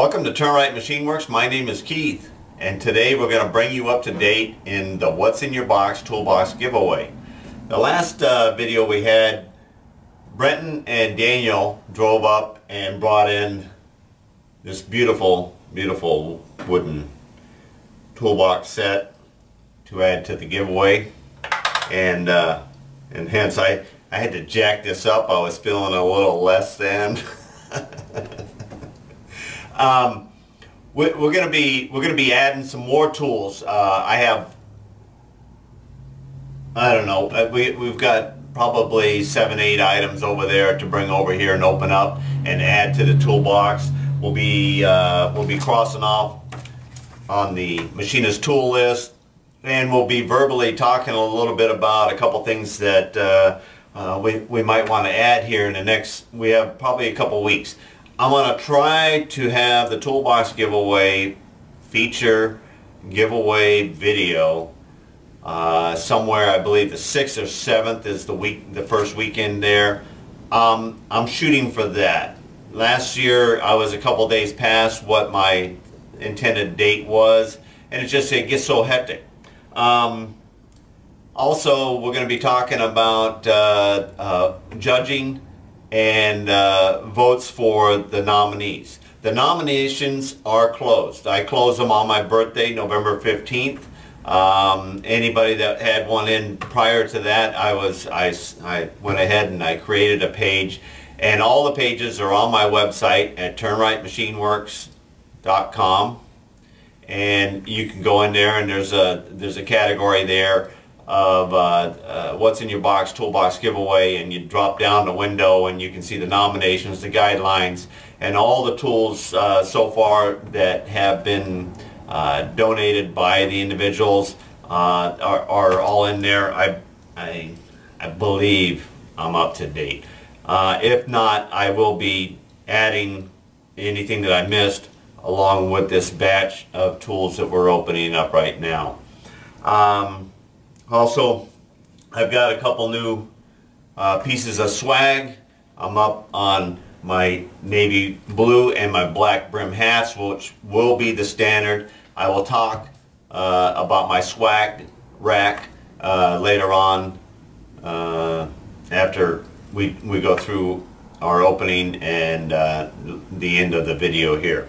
Welcome to Turn Wright Machine Works. My name is Keith and today we're going to bring you up to date in the What's in Your Box Toolbox giveaway. The last uh, video we had, Brenton and Daniel drove up and brought in this beautiful, beautiful wooden toolbox set to add to the giveaway and uh, and hence I, I had to jack this up. I was feeling a little less than. Um, we're, we're going to be we're going to be adding some more tools. Uh, I have I don't know. Uh, we we've got probably seven eight items over there to bring over here and open up and add to the toolbox. We'll be uh, we'll be crossing off on the machinist tool list and we'll be verbally talking a little bit about a couple things that uh, uh, we, we might want to add here in the next, we have probably a couple weeks. I'm going to try to have the toolbox giveaway feature giveaway video uh, somewhere I believe the 6th or 7th is the week the first weekend there. Um, I'm shooting for that. Last year I was a couple days past what my intended date was and it just it gets so hectic. Um, also we're going to be talking about uh, uh, judging and uh, votes for the nominees. The nominations are closed. I close them on my birthday, November 15th. Um, anybody that had one in prior to that, I was I, I went ahead and I created a page, and all the pages are on my website at turnwrightmachineworks.com, and you can go in there and there's a there's a category there of uh, uh, what's in your box toolbox giveaway and you drop down the window and you can see the nominations, the guidelines, and all the tools uh, so far that have been uh, donated by the individuals uh, are, are, all in there. I, I, I, believe I'm up to date. Uh, if not, I will be adding anything that I missed along with this batch of tools that we're opening up right now. Um, also, I've got a couple new uh, pieces of swag. I'm up on my navy blue and my black brim hats, which will be the standard. I will talk uh, about my swag rack uh, later on uh, after we, we go through our opening and uh, the end of the video here.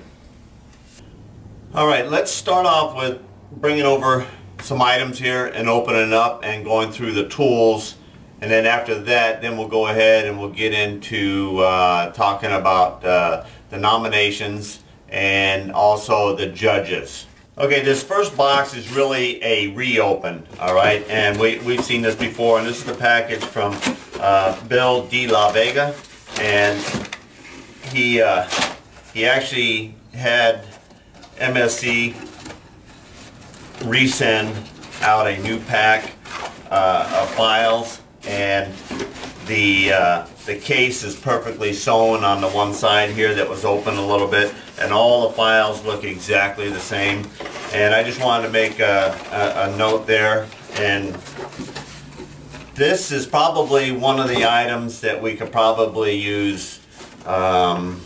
Alright, let's start off with bringing over some items here and opening up and going through the tools. And then after that then we'll go ahead and we'll get into uh, talking about uh, the nominations and also the judges. Okay, this first box is really a reopen, all right, and we, we've seen this before, and this is the package from uh, Bill De La Vega, and he, uh, he actually had MSC resend out a new pack uh, of files and the uh, the case is perfectly sewn on the one side here that was open a little bit and all the files look exactly the same. And I just wanted to make a, a, a note there and this is probably one of the items that we could probably use um,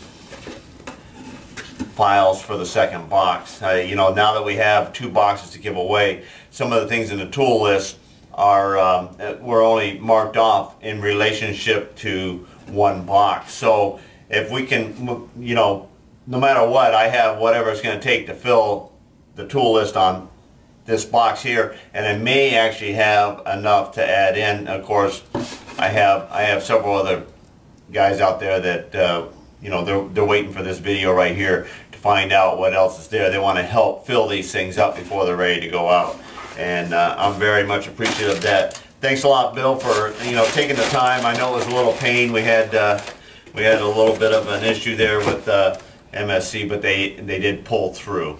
files for the second box. Uh, you know, now that we have two boxes to give away, some of the things in the tool list are um, uh, were only marked off in relationship to one box. So if we can, you know, no matter what, I have whatever it's going to take to fill the tool list on this box here, and I may actually have enough to add in. Of course, I have I have several other guys out there that uh, you know they're they're waiting for this video right here find out what else is there. They want to help fill these things up before they're ready to go out. And uh, I'm very much appreciative of that. Thanks a lot, Bill, for you know taking the time. I know it was a little pain. We had uh, we had a little bit of an issue there with uh, MSC, but they they did pull through.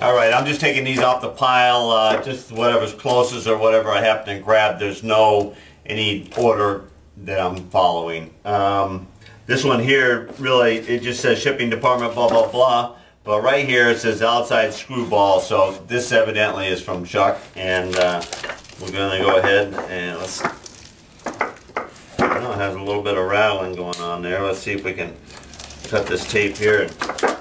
All right, I'm just taking these off the pile, uh, just whatever's closest or whatever I happen to grab. There's no any order that I'm following. Um, this one here, really, it just says shipping department, blah, blah, blah. But right here it says outside screwball, so this evidently is from Chuck. And uh, we're going to go ahead and let's, I know it has a little bit of rattling going on there. Let's see if we can cut this tape here and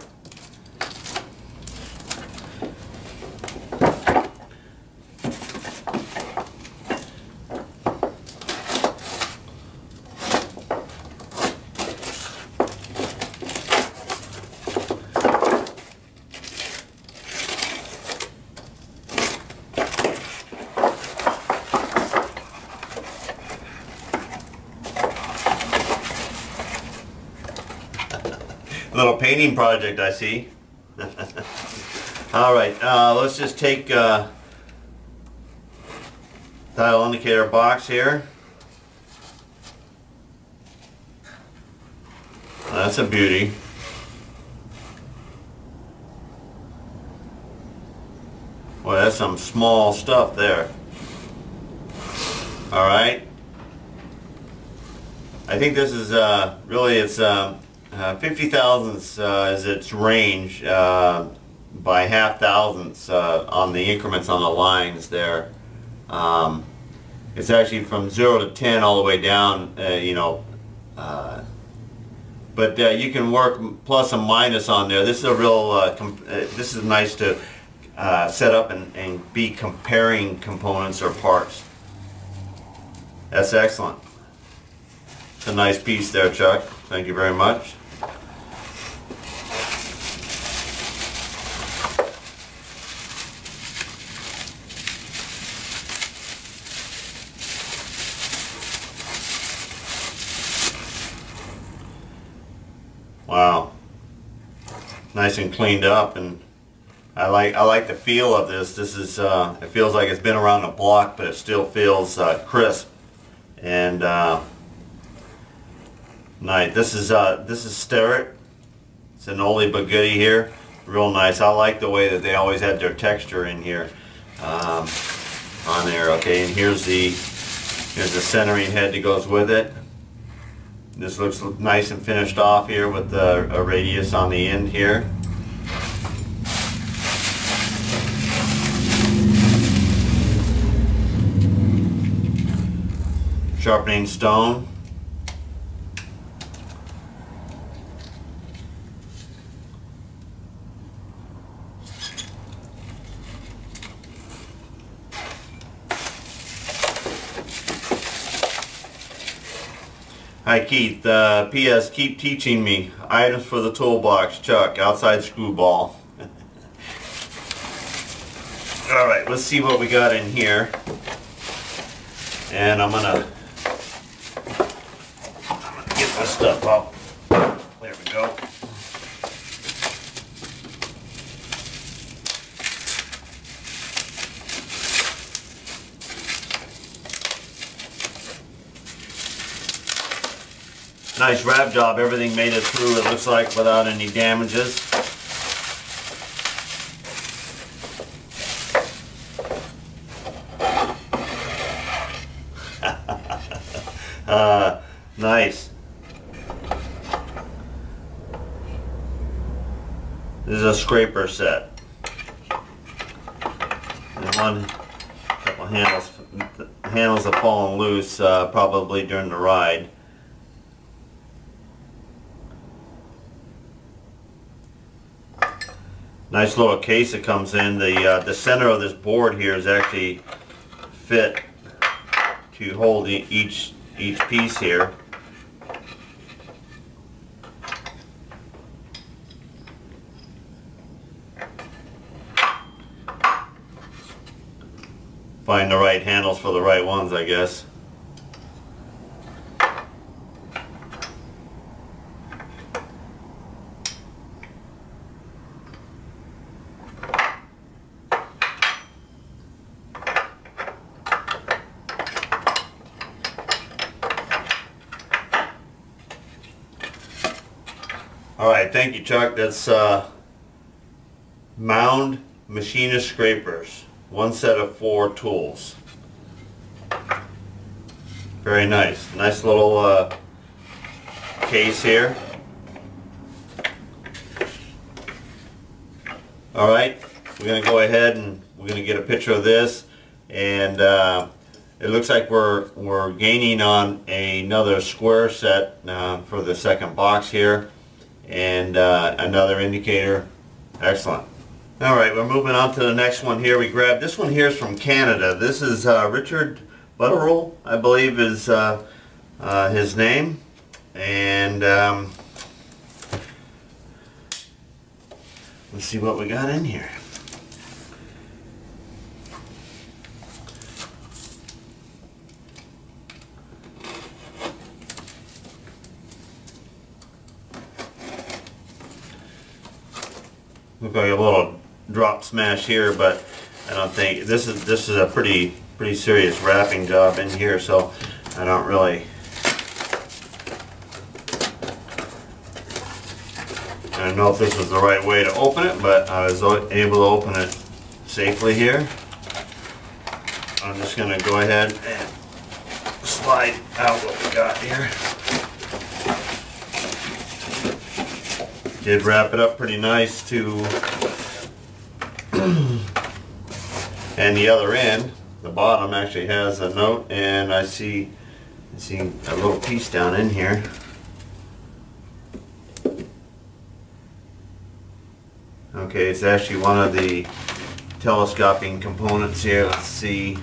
Project, I see. All right, uh, let's just take uh, dial indicator box here. That's a beauty. Well, that's some small stuff there. All right. I think this is uh, really it's uh, uh, 50 thousandths uh, is its range uh, by half thousandths uh, on the increments on the lines there. Um, it's actually from 0 to 10 all the way down, uh, you know, but you can work plus and minus on there. This is a real, this is nice to set up and, and be comparing components or parts. That's excellent. It's a nice piece there, Chuck. Thank you very much. Wow. Nice and cleaned up and I like I like the feel of this. This is uh, it feels like it's been around the block, but it still feels uh, crisp and uh, nice. This is uh, this is Starrett. It's an oldie but goodie here. Real nice. I like the way that they always had their texture in here um, on there. Okay, and here's the here's the centering head that goes with it. This looks nice and finished off here with the, a radius on the end here. Sharpening stone. Hi Keith, uh, P.S. Keep teaching me. Items for the toolbox, Chuck, outside screwball. Alright, let's see what we got in here. And I'm gonna, I'm gonna get my stuff up. There we go. Nice wrap job. Everything made it through, it looks like, without any damages. uh, nice. This is a scraper set. There's one couple handles handles have fallen loose uh, probably during the ride. Nice little case it comes in. The uh, the center of this board here is actually fit to hold each each piece here. Find the right handles for the right ones, I guess. All right, thank you, Chuck. That's uh, Mound Machinist Scrapers. One set of four tools. Very nice. Nice little uh, case here. All right, we're going to go ahead and we're going to get a picture of this. And uh, it looks like we're, we're gaining on another square set uh, for the second box here and uh, another indicator. Excellent. All right, we're moving on to the next one here. We grabbed this one here is from Canada. This is uh, Richard Butterill, I believe is uh, uh, his name. And um, let's see what we got in here. Look like a little drop smash here, but I don't think this is this is a pretty pretty serious wrapping job in here, so I don't really. I don't know if this was the right way to open it, but I was able to open it safely here. I'm just going to go ahead and slide out what we got here. Did wrap it up pretty nice to and the other end, the bottom actually has a note and I see I see a little piece down in here. Okay, it's actually one of the telescoping components here. Let's see.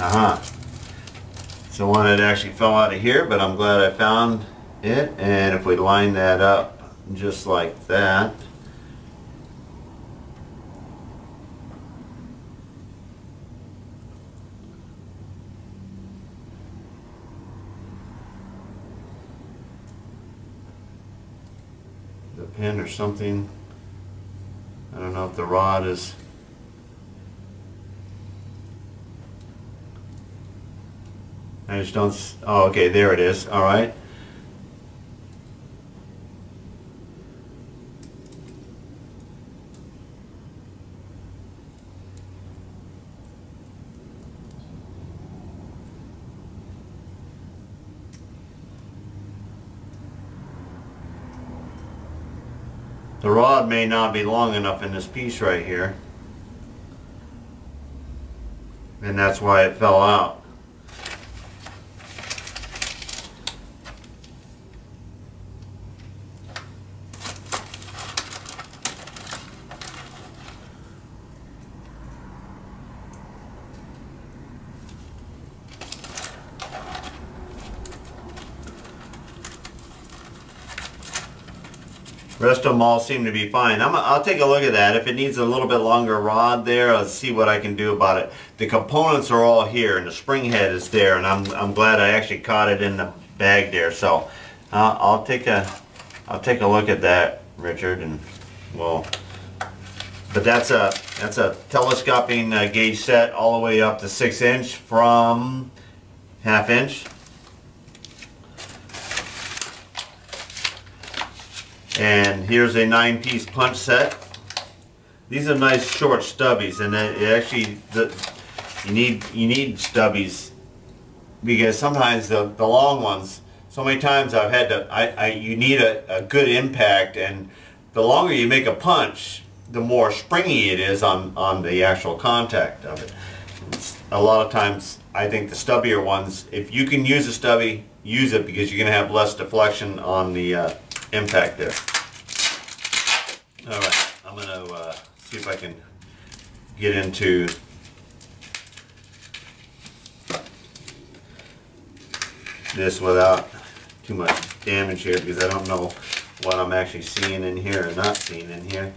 Uh-huh. So one that actually fell out of here, but I'm glad I found it. And if we line that up just like that, the pin or something. I don't know if the rod is I just don't, oh okay, there it is, alright. The rod may not be long enough in this piece right here. And that's why it fell out. Rest of them all seem to be fine. i will take a look at that. If it needs a little bit longer rod there, I'll see what I can do about it. The components are all here and the spring head is there and I'm, I'm glad I actually caught it in the bag there. So uh, I'll take a I'll take a look at that, Richard, and we'll but that's a that's a telescoping uh, gauge set all the way up to six inch from half inch And here's a nine piece punch set. These are nice short stubbies and it actually the, you need you need stubbies because sometimes the, the long ones so many times I've had to I, I you need a, a good impact and the longer you make a punch the more springy it is on on the actual contact of it it's, a lot of times I think the stubbier ones if you can use a stubby use it because you're gonna have less deflection on the uh, impact there. Alright, I'm going to uh, see if I can get into this without too much damage here because I don't know what I'm actually seeing in here or not seeing in here.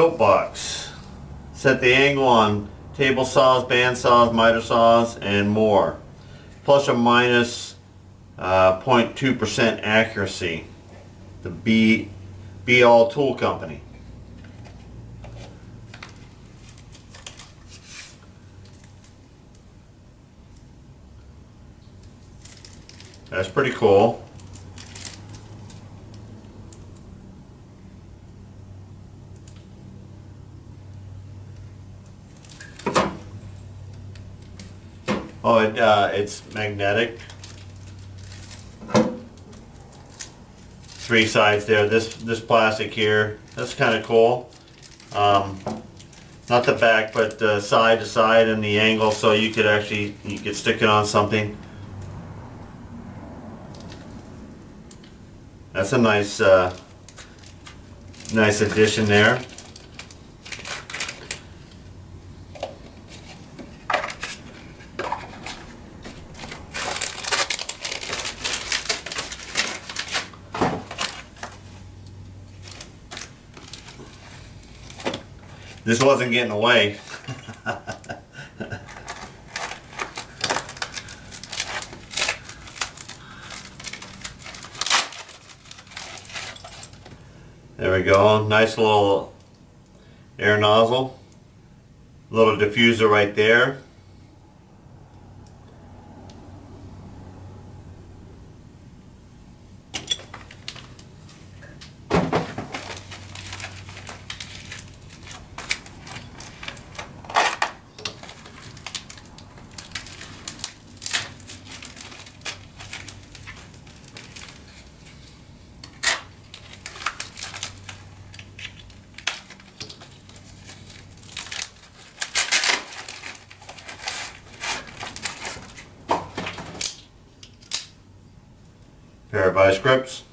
tilt box. Set the angle on table saws, band saws, miter saws, and more. Plus or minus 0.2% uh, accuracy. The B, Beall Tool Company. That's pretty cool. Uh, it's magnetic. Three sides there. This this plastic here. That's kind of cool. Um, not the back, but uh, side to side and the angle, so you could actually you could stick it on something. That's a nice uh, nice addition there. This wasn't getting away. there we go, nice little air nozzle, little diffuser right there. Grips.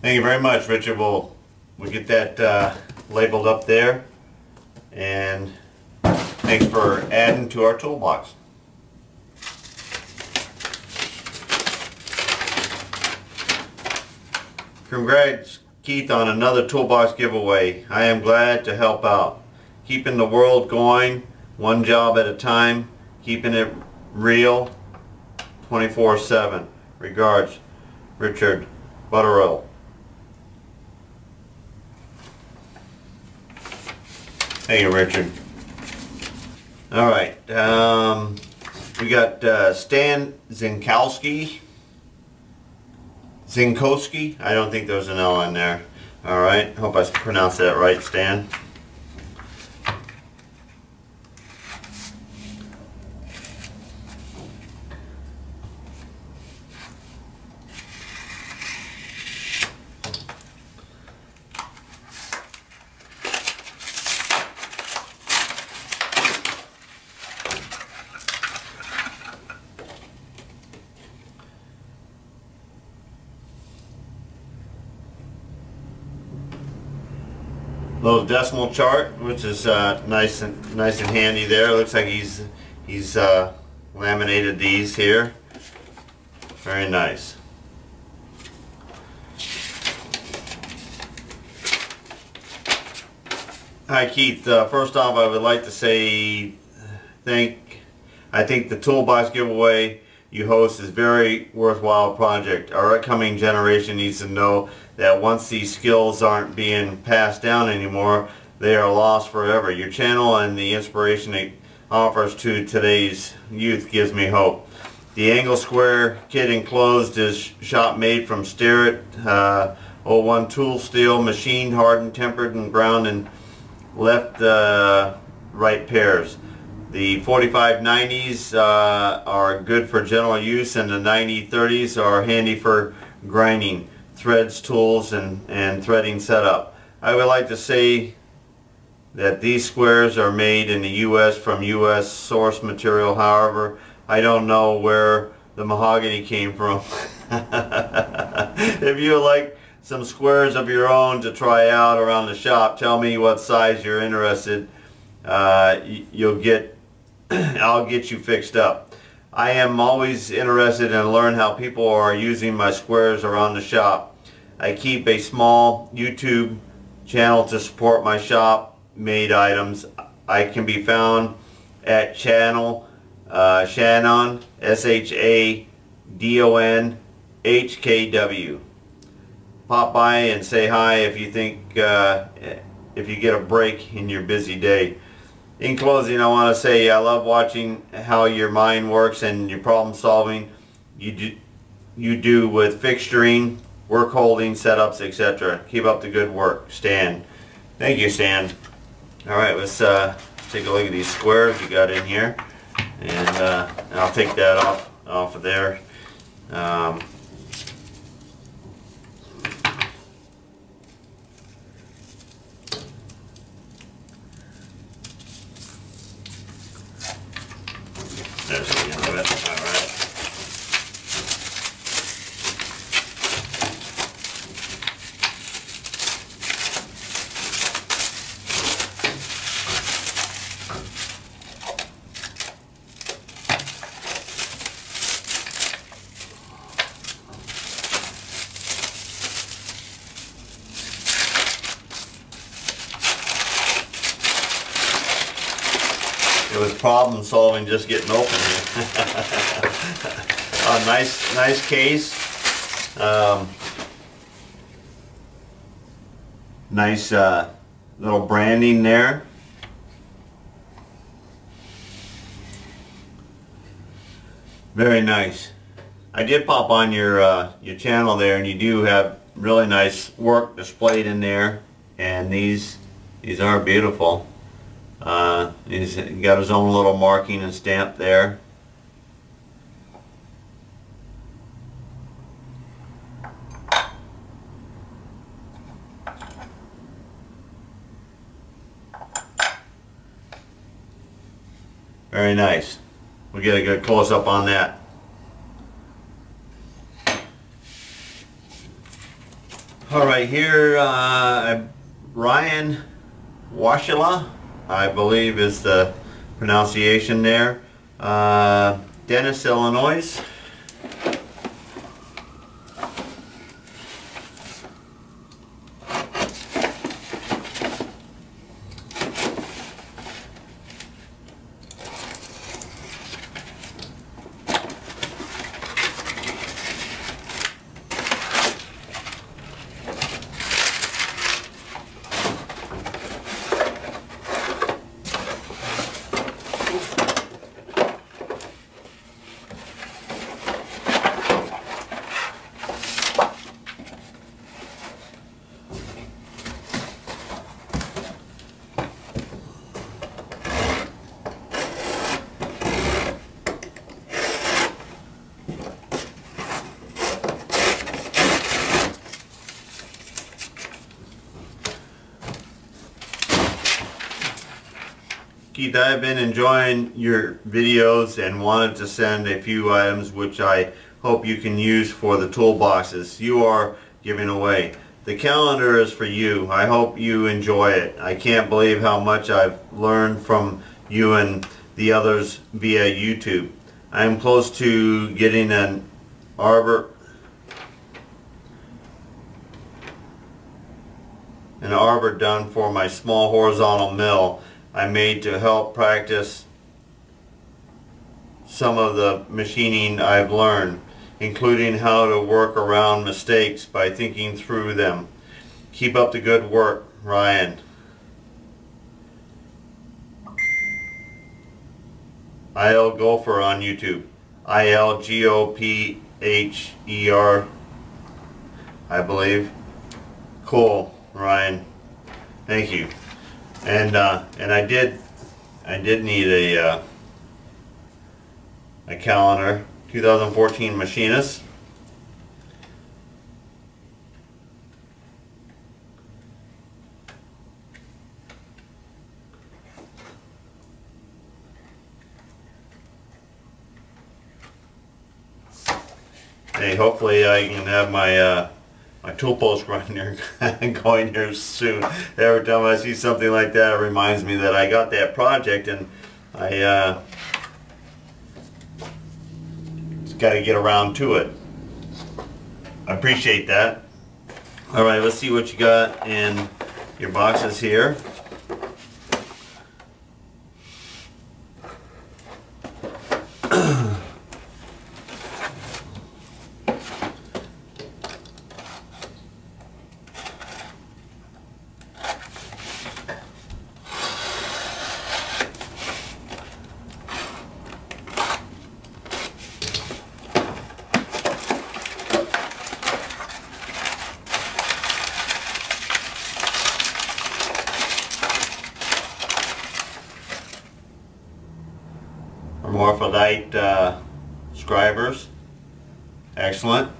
Thank you very much, Richard. We'll, we'll get that uh, labeled up there. And thanks for adding to our toolbox. Congrats, Keith, on another toolbox giveaway. I am glad to help out. Keeping the world going, one job at a time keeping it real 24-7. Regards, Richard Butterill. Hey, Richard. All right, um, we got uh, Stan Zinkowski. Zinkowski. I don't think there's an L in there. All right, hope I pronounced that right, Stan. little decimal chart, which is uh, nice and nice and handy there. Looks like he's he's uh, laminated these here. Very nice. Hi Keith. Uh, first off, I would like to say thank. I think the toolbox giveaway you host is very worthwhile project. Our upcoming generation needs to know that once these skills aren't being passed down anymore, they are lost forever. Your channel and the inspiration it offers to today's youth gives me hope. The angle square kit enclosed is shop made from Starrett uh, O1 tool steel, machined, hardened, tempered and ground in left uh, right pairs. The 4590s uh, are good for general use and the 9030s are handy for grinding, threads, tools, and, and threading setup. I would like to say that these squares are made in the U.S. from U.S. source material. However, I don't know where the mahogany came from. if you like some squares of your own to try out around the shop, tell me what size you're interested. Uh, you'll get I'll get you fixed up. I am always interested in learn how people are using my squares around the shop. I keep a small YouTube channel to support my shop made items. I can be found at channel uh, Shannon S-H-A-D-O-N H-K-W. Pop by and say hi if you think uh, if you get a break in your busy day in closing, I want to say I love watching how your mind works and your problem solving you do, you do with fixturing, work holding, setups, etc. Keep up the good work. Stan. Thank you, Stan. Alright, let's uh, take a look at these squares you got in here. And uh, I'll take that off, off of there. Um, There's the end of it. All right. it was problem solving just getting open here. a nice, nice case. Um, nice uh, little branding there. Very nice. I did pop on your uh, your channel there, and you do have really nice work displayed in there. And these these are beautiful. Uh, he's got his own little marking and stamp there. Very nice. We'll get a good close-up on that. All right, here, uh, Ryan Weishalla, I believe is the pronunciation there. Uh, Dennis, Illinois. Keith, I've been enjoying your videos and wanted to send a few items which I hope you can use for the toolboxes you are giving away. The calendar is for you. I hope you enjoy it. I can't believe how much I've learned from you and the others via YouTube. I am close to getting an arbor an arbor done for my small horizontal mill I made to help practice some of the machining I've learned, including how to work around mistakes by thinking through them. Keep up the good work, Ryan. IL Gopher on YouTube. I-L-G-O-P-H-E-R I believe. Cool, Ryan. Thank you. And uh, and I did I did need a uh, a calendar 2014 machinist. Hey, hopefully I can have my uh, my tool post running here, going here soon. Every time I see something like that, it reminds me that I got that project and I uh, just got to get around to it. I appreciate that. All right, let's see what you got in your boxes here. Morphodite uh, scribers. Excellent.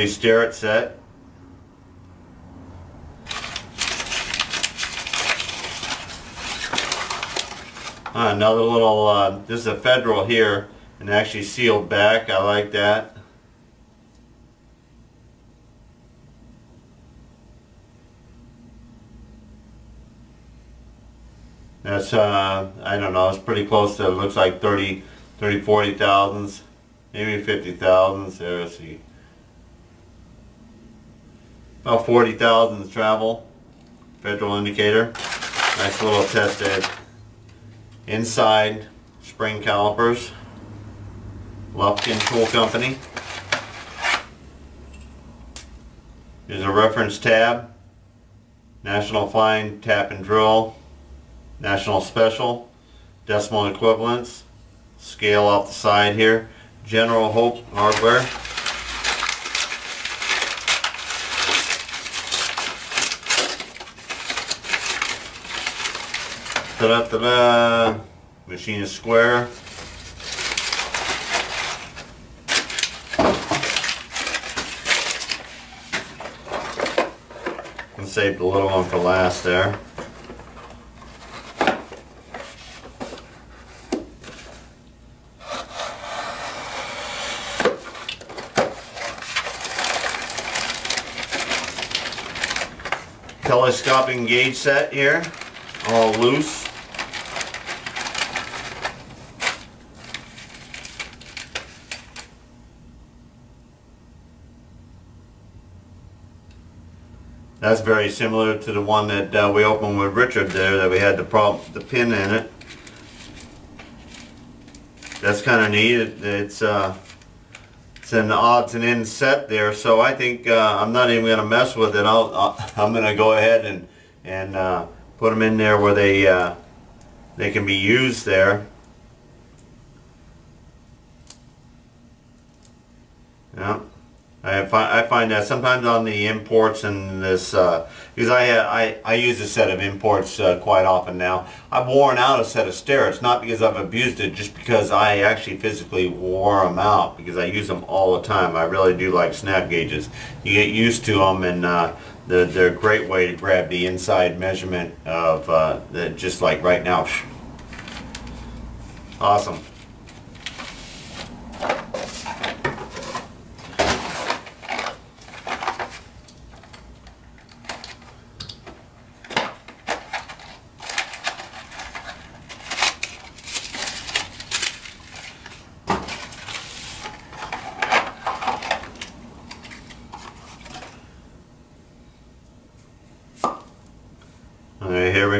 An oldie Starrett set. Uh, another little, uh, this is a Federal here and actually sealed back. I like that. That's, uh, I don't know, it's pretty close to, it looks like 30, 30, 40 thousands, maybe 50 thousands. There, let's see. About 40 thousands travel, federal indicator. Nice little tested inside spring calipers. Lufkin Tool Company. Here's a reference tab. National Fine Tap and Drill. National Special. Decimal equivalents. Scale off the side here. General Hope hardware. Ta-da-ta-da! Machine is square. And saved the little one for last there. Telescoping gauge set here, all loose. That's very similar to the one that uh, we opened with Richard there that we had the problem, the pin in it. That's kind of neat. It, it's uh, it's an odds and ends set there, so I think uh, I'm not even going to mess with it. I'll, I'll I'm going to go ahead and and uh, put them in there where they uh, they can be used there. Yeah. I find, I find that sometimes on the imports and this, uh, because I, I, I use a set of imports uh, quite often now. I've worn out a set of Starretts, not because I've abused it, just because I actually physically wore them out, because I use them all the time. I really do like snap gauges. You get used to them and uh, they're, they're a great way to grab the inside measurement of, uh, the, just like right now. Awesome.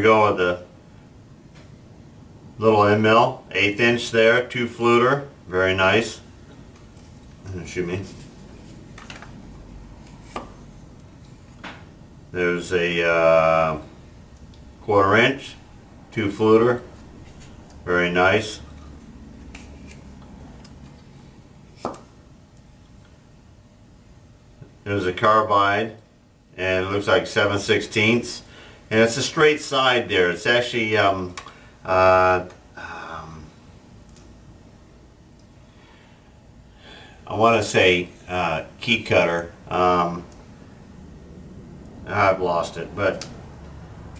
Go with the little end mill, eighth inch there, two fluter, very nice. Shoot me. There's a uh, quarter inch, two fluter, very nice. There's a carbide, and it looks like 7 16ths. And it's a straight side there. It's actually um, uh, um, I want to say uh, key cutter. Um, I've lost it, but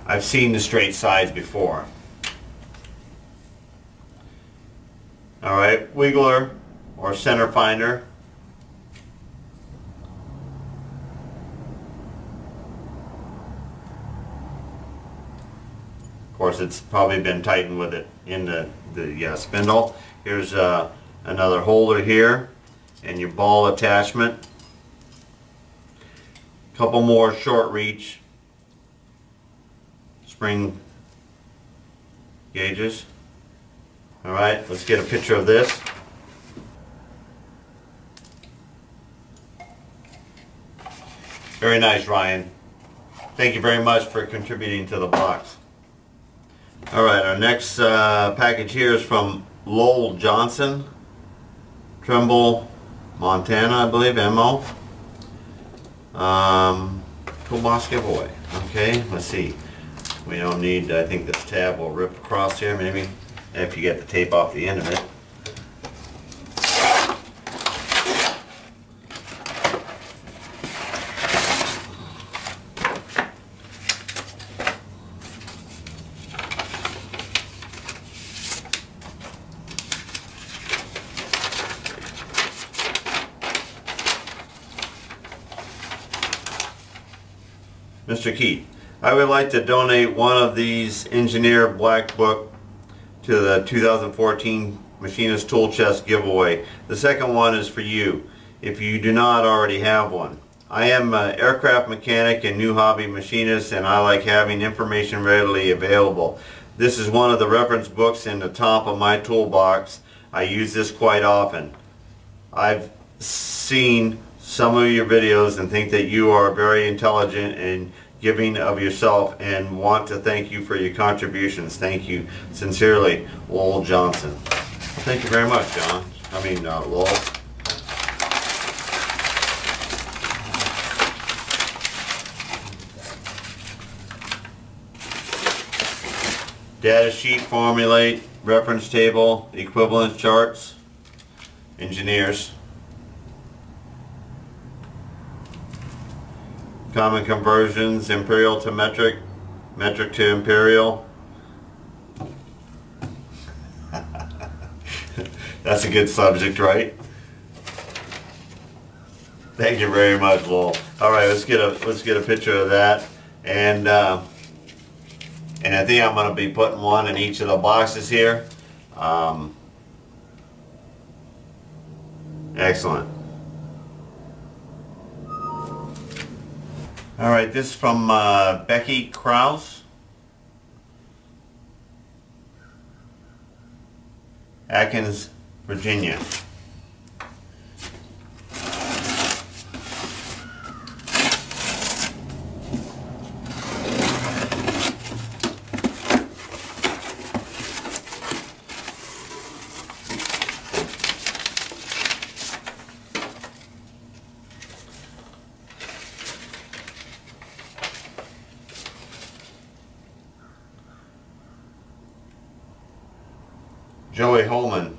I've seen the straight sides before. Alright, wiggler or center finder. It's probably been tightened with it in the, the uh, spindle. Here's uh, another holder here and your ball attachment. Couple more short reach spring gauges. Alright, let's get a picture of this. Very nice, Ryan. Thank you very much for contributing to the box. All right, our next uh, package here is from Lowell Johnson, Trumbull, Montana, I believe, MO. Um, toolbox giveaway. Okay, let's see. We don't need, I think this tab will rip across here maybe, if you get the tape off the end of it. Mr. Keith, I would like to donate one of these Engineer Black Book to the 2014 Machinist Tool Chest giveaway. The second one is for you, if you do not already have one. I am an aircraft mechanic and new hobby machinist and I like having information readily available. This is one of the reference books in the top of my toolbox. I use this quite often. I've seen some of your videos and think that you are very intelligent and giving of yourself and want to thank you for your contributions. Thank you sincerely, Lowell Johnson. Thank you very much, John. I mean, uh, Lowell. Data sheet formulate, reference table, equivalence charts, engineers. Common conversions, imperial to metric, metric to imperial. That's a good subject, right? Thank you very much, Lowell. All right, let's get a let's get a picture of that, and uh, and I think I'm going to be putting one in each of the boxes here. Um, excellent. All right, this is from uh, Becky Kraus. Atkins, Virginia. Joey Holman.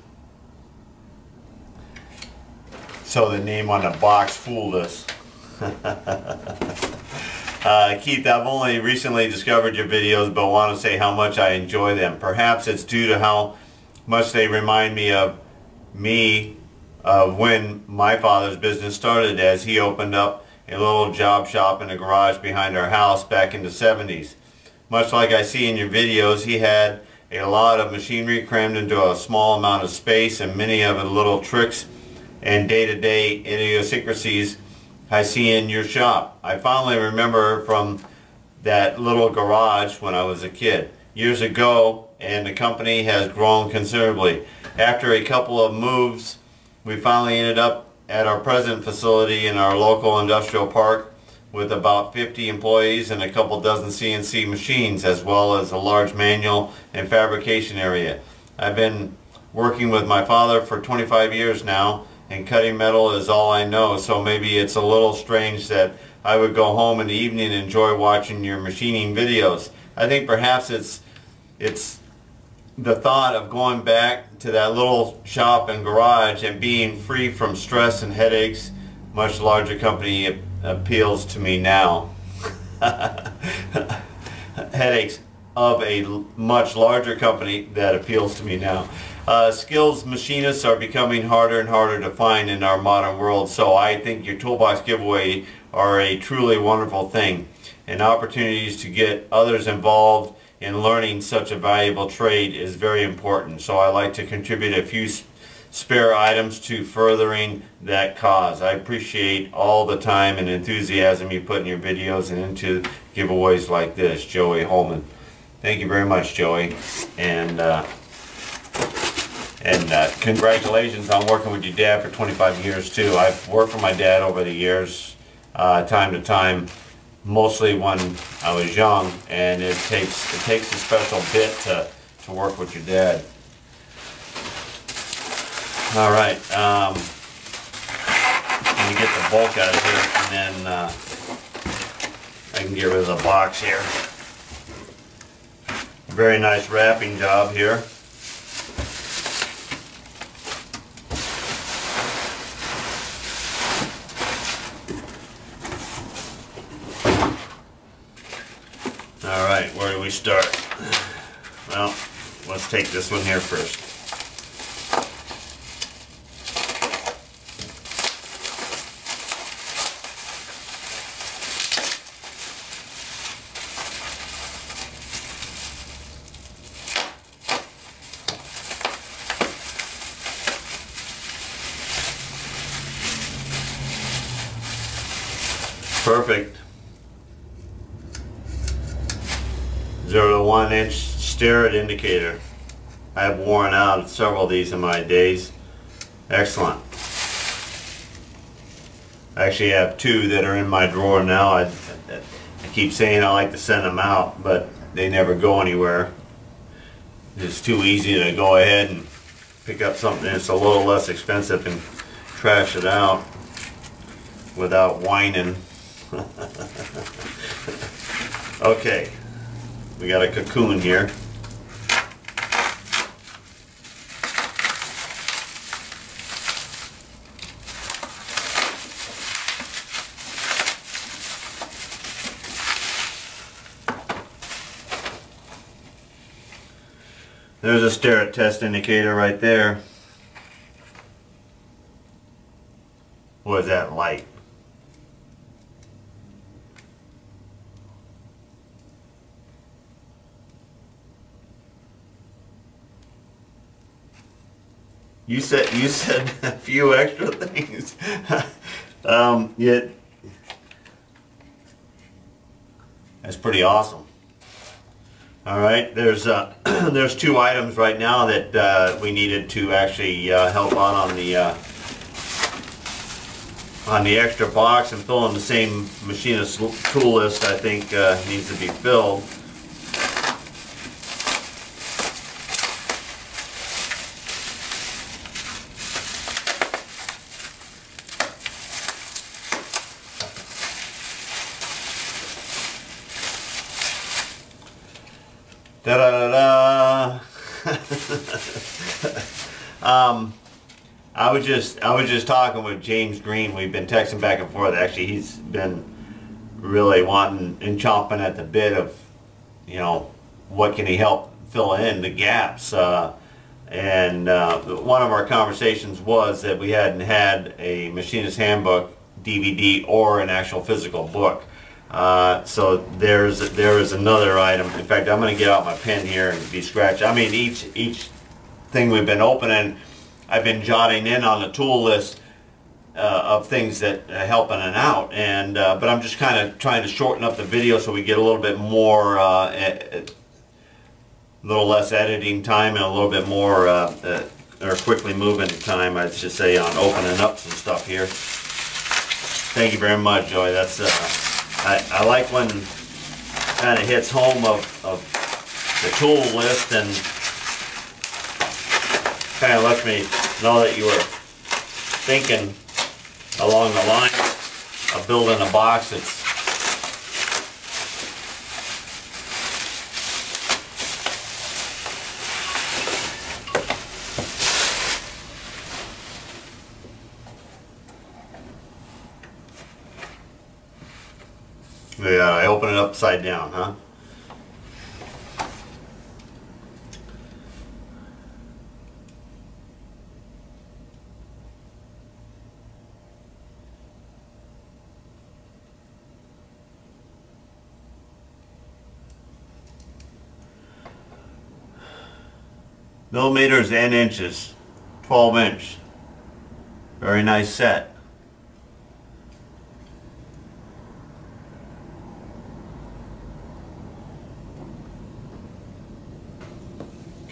So the name on the box fooled us. uh, Keith, I've only recently discovered your videos, but want to say how much I enjoy them. Perhaps it's due to how much they remind me of me of when my father's business started as he opened up a little job shop in a garage behind our house back in the 70s. Much like I see in your videos, he had a lot of machinery crammed into a small amount of space and many of the little tricks and day-to-day -day idiosyncrasies I see in your shop. I finally remember from that little garage when I was a kid years ago and the company has grown considerably. After a couple of moves we finally ended up at our present facility in our local industrial park with about 50 employees and a couple dozen CNC machines as well as a large manual and fabrication area. I've been working with my father for 25 years now and cutting metal is all I know so maybe it's a little strange that I would go home in the evening and enjoy watching your machining videos. I think perhaps it's it's the thought of going back to that little shop and garage and being free from stress and headaches much larger company appeals to me now. Headaches of a much larger company that appeals to me now. Uh, skills machinists are becoming harder and harder to find in our modern world, so I think your toolbox giveaway are a truly wonderful thing and opportunities to get others involved in learning such a valuable trade is very important. So I like to contribute a few spare items to furthering that cause. I appreciate all the time and enthusiasm you put in your videos and into giveaways like this, Joey Holman. Thank you very much, Joey. And uh, and uh, congratulations on working with your dad for 25 years too. I've worked for my dad over the years, uh, time to time, mostly when I was young, and it takes it takes a special bit to to work with your dad. All right. Um, let me get the bulk out of here, and then uh, I can get rid of the box here. Very nice wrapping job here. All right, where do we start? Well, let's take this one here first. Steered indicator. I have worn out several of these in my days. Excellent. I actually have two that are in my drawer now. I, I keep saying I like to send them out, but they never go anywhere. It's too easy to go ahead and pick up something that's a little less expensive and trash it out without whining. okay, we got a cocoon here. There's a Starrett test indicator right there. What is that light? You said you said a few extra things. um, yet that's pretty awesome. All right, there's uh, there's two items right now that uh, we needed to actually uh, help out on the uh, on the extra box and fill in the same machinist tool list. I think uh, needs to be filled. Da da da um, I was just I was just talking with James Green. We've been texting back and forth. Actually, he's been really wanting and chomping at the bit of, you know, what can he help fill in the gaps. Uh, and uh, one of our conversations was that we hadn't had a machinist handbook DVD or an actual physical book. Uh, so there's there is another item. In fact, I'm going to get out my pen here and be scratched. I mean, each each thing we've been opening, I've been jotting in on the tool list uh, of things that are helping and out. And uh, but I'm just kind of trying to shorten up the video so we get a little bit more, uh, a little less editing time and a little bit more uh, or quickly moving time, I should say, on opening up some stuff here. Thank you very much, Joey. That's I, I like when kind of hits home of, of the tool list and kind of lets me know that you were thinking along the lines of building a box that's Yeah, I open it upside down, huh? Millimeters and inches, 12 inch. Very nice set.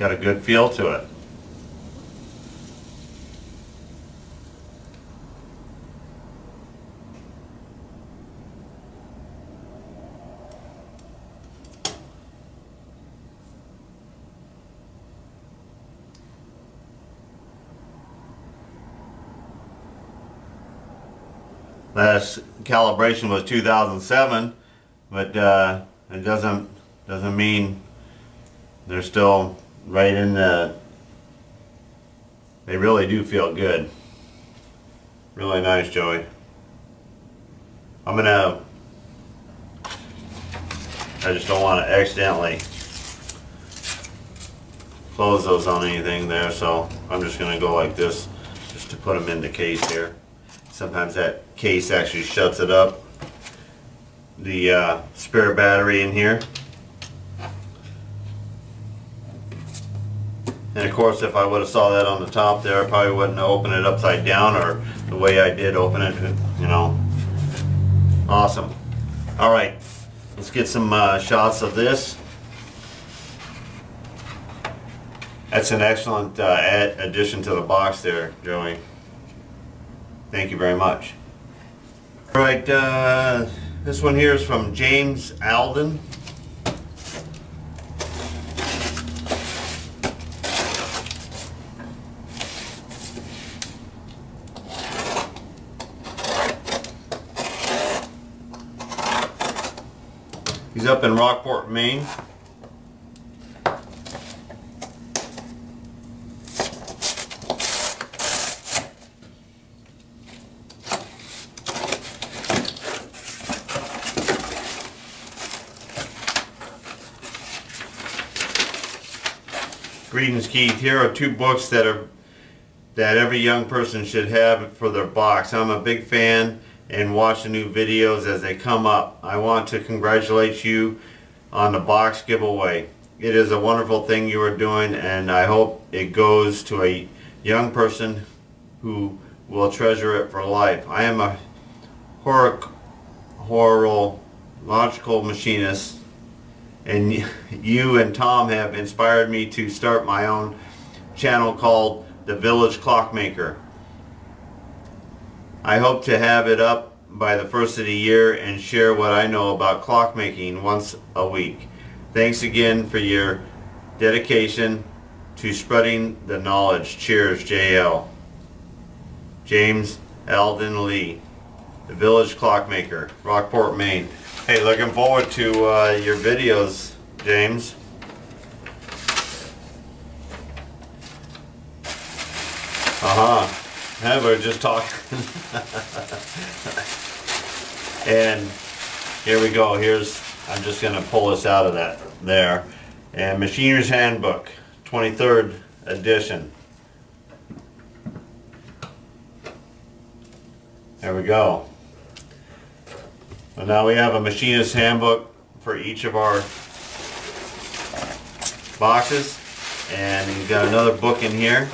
Got a good feel to it. Last calibration was 2007, but uh, it doesn't doesn't mean they're still right in the, they really do feel good. Really nice, Joey. I'm gonna, I just don't want to accidentally close those on anything there, so I'm just gonna go like this, just to put them in the case here. Sometimes that case actually shuts it up. The uh, spare battery in here. And of course, if I would have saw that on the top there, I probably wouldn't have opened it upside down or the way I did open it, you know. Awesome. All right, let's get some uh, shots of this. That's an excellent uh, add addition to the box there, Joey. Thank you very much. All right, uh, this one here is from James Alden. Rockport, Maine. Greetings Keith, here are two books that are that every young person should have for their box. I'm a big fan and watch the new videos as they come up. I want to congratulate you on the box giveaway. It is a wonderful thing you are doing and I hope it goes to a young person who will treasure it for life. I am a horological machinist and you and Tom have inspired me to start my own channel called The Village Clockmaker. I hope to have it up by the first of the year and share what I know about clockmaking once a week. Thanks again for your dedication to spreading the knowledge. Cheers, JL. James Alden Lee, The Village Clockmaker, Rockport, Maine. Hey, looking forward to uh, your videos, James. Uh-huh. Yeah, we're just talking. and here we go. Here's, I'm just going to pull this out of that there. And Machinery's Handbook, 23rd edition. There we go. So now we have a machinist handbook for each of our boxes and you've got another book in here.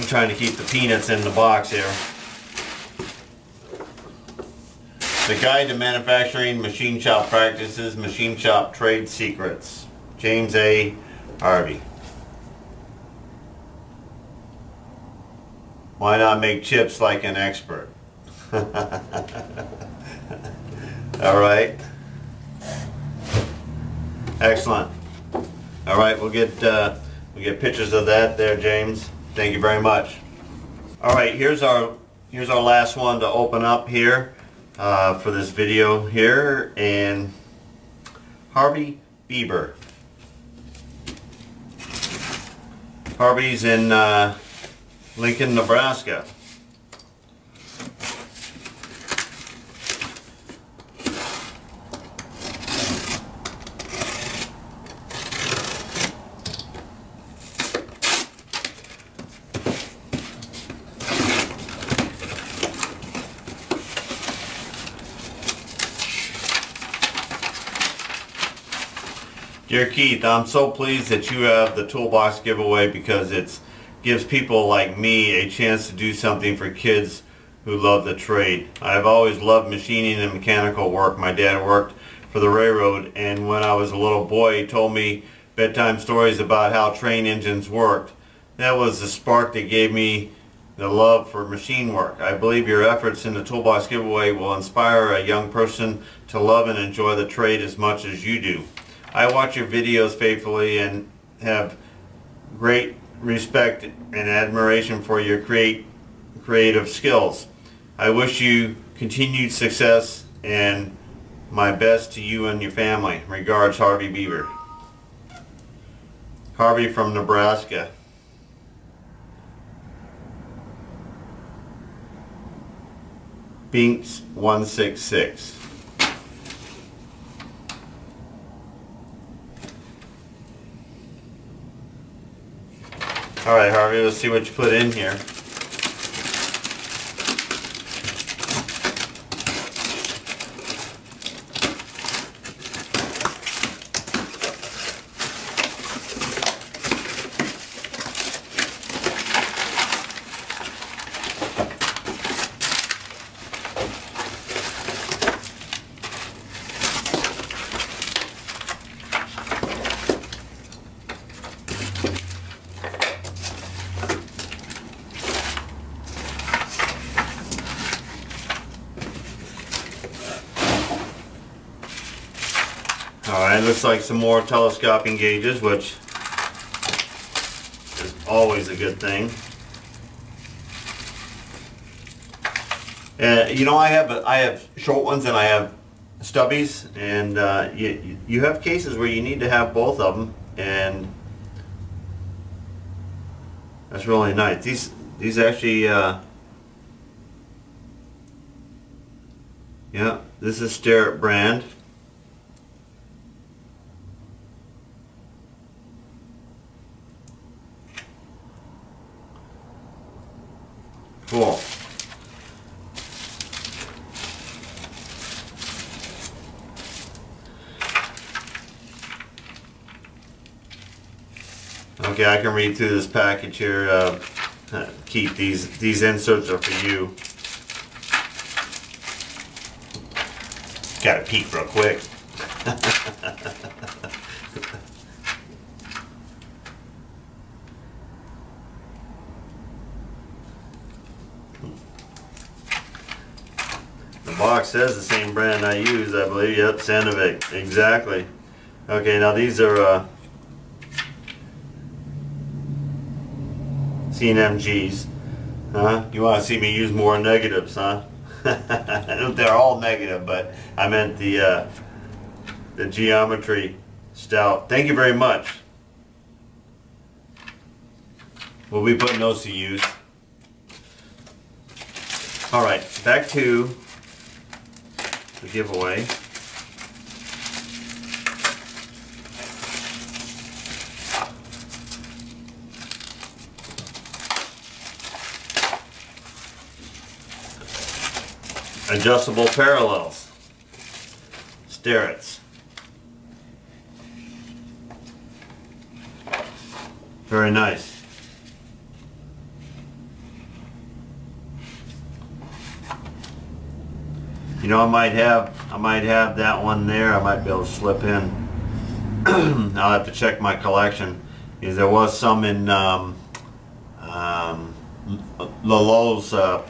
I'm trying to keep the peanuts in the box here. The Guide to Manufacturing Machine Shop Practices, Machine Shop Trade Secrets. James A. Harvey. Why not make chips like an expert? All right. Excellent. All right, we'll get uh, we'll get pictures of that there, James. Thank you very much. All right, here's our here's our last one to open up here uh, for this video here, and Harvey Bieber. Harvey's in. Uh, Lincoln, Nebraska. Dear Keith, I'm so pleased that you have the toolbox giveaway because it gives people like me a chance to do something for kids who love the trade. I've always loved machining and mechanical work. My dad worked for the railroad and when I was a little boy he told me bedtime stories about how train engines worked. That was the spark that gave me the love for machine work. I believe your efforts in the Toolbox giveaway will inspire a young person to love and enjoy the trade as much as you do. I watch your videos faithfully and have great respect and admiration for your create, creative skills. I wish you continued success and my best to you and your family. Regards, Harvey Bieber. Harvey from Nebraska. Binks 166. All right, Harvey, let's see what you put in here. Alright, looks like some more telescoping gauges, which is always a good thing. And you know, I have I have short ones and I have stubbies, and uh, you you have cases where you need to have both of them, and that's really nice. These these actually, uh, yeah, this is Starrett brand. Cool. Okay, I can read through this package here. Uh, Keith, these these inserts are for you. Got to peek real quick. the box says the same brand I use, I believe. Yep, Sandvik. Exactly. Okay, now these are uh, CNMGs. Huh? You want to see me use more negatives, huh? They're all negative, but I meant the uh, the geometry stout. Thank you very much. We'll be putting those to use. All right, back to the giveaway. Adjustable parallels. Starretts. Very nice. You know, I might have, I might have that one there. I might be able to slip in. I'll have to check my collection because there was some in um, um, Lalo's uh,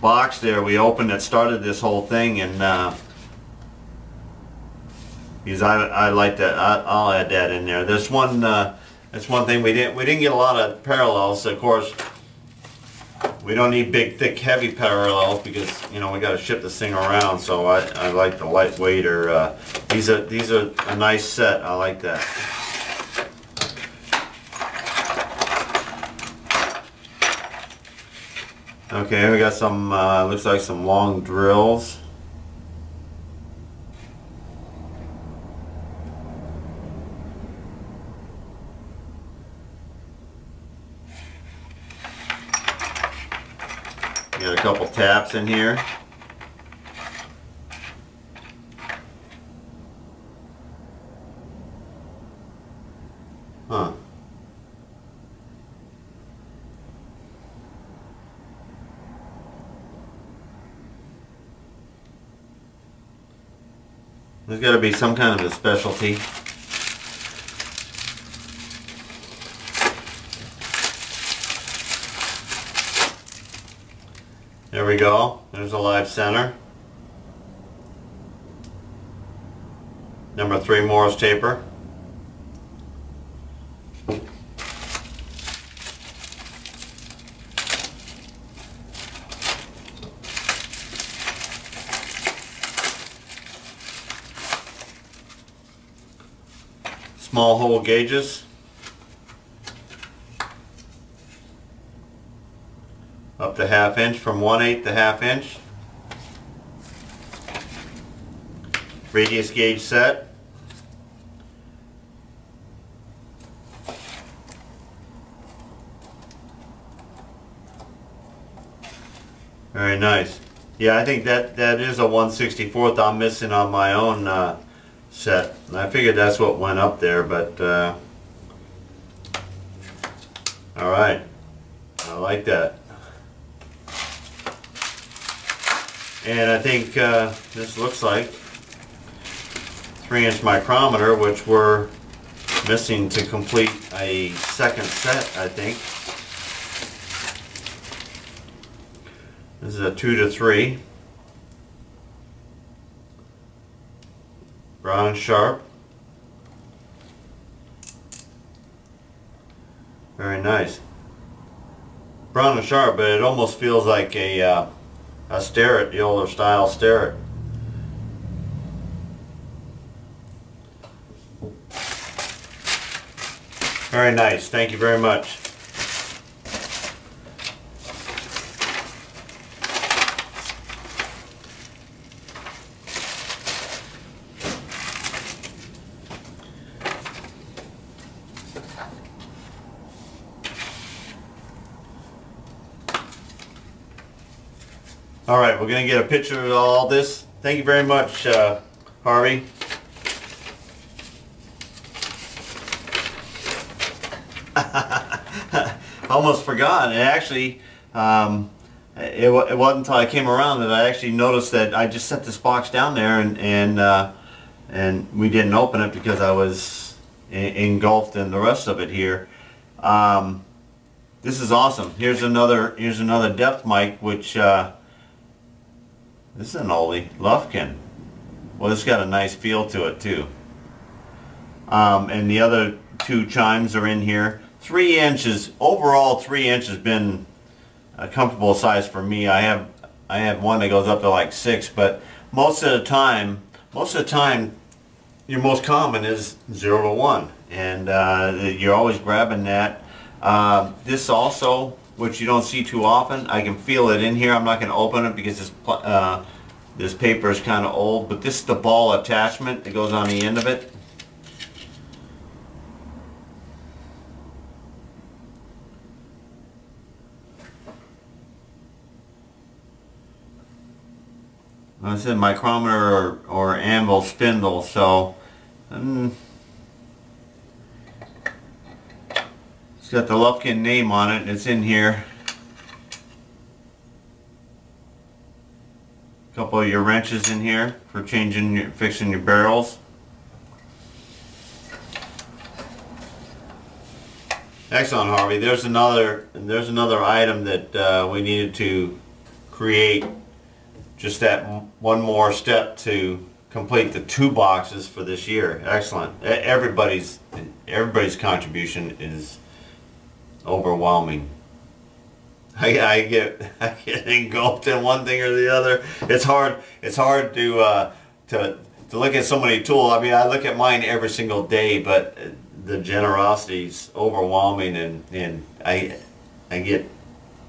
box there we opened that started this whole thing and uh, because I, I like that I, will add that in there there's one uh, that's one thing we didn't we didn't get a lot of parallels of course we don't need big thick heavy parallels because you know we got to ship this thing around so I, I like the lightweight or uh, these are these are a nice set I like that Okay, we got some, uh, looks like some long drills. Got a couple taps in here. Huh. There's got to be some kind of a specialty. We go. There's a live center. Number three Morse taper. small hole gauges. Up to half inch from 1 8 to half inch. Radius gauge set. Very nice. Yeah, I think that that is a 164th I'm missing on my own uh, set. I figured that's what went up there, but uh, all right, I like that. And I think uh, this looks like three inch micrometer, which we're missing to complete a second set, I think. This is a two to three. Brown Sharpe. Very nice. Brown and Sharpe, but it almost feels like a uh, a Starrett, the older style Starrett. Very nice. Thank you very much. All right, we're going to get a picture of all this. Thank you very much, uh, Harvey. Almost forgot. And actually, um, it, it wasn't until I came around that I actually noticed that I just set this box down there and and uh, and we didn't open it because I was engulfed in the rest of it here. Um, this is awesome. Here's another here's another depth mic which. Uh, this is an oldie. Lufkin. Well, it's got a nice feel to it, too. Um, and the other two chimes are in here. Three inches, overall three inches has been a comfortable size for me. I have I have one that goes up to like six, but most of the time, most of the time, your most common is zero to one, and uh, you're always grabbing that. Uh, this also which you don't see too often. I can feel it in here. I'm not going to open it because this, uh, this paper is kind of old, but this is the ball attachment that goes on the end of it. I said micrometer or, or anvil spindle, so um, It's got the Lufkin name on it. It's in here. A couple of your wrenches in here for changing, your, fixing your barrels. Excellent, Harvey. There's another. There's another item that uh, we needed to create. Just that one more step to complete the two boxes for this year. Excellent. Everybody's everybody's contribution is overwhelming. I, I get I get engulfed in one thing or the other. It's hard. It's hard to uh, to to look at so many tools. I mean, I look at mine every single day, but the generosity is overwhelming, and and I I get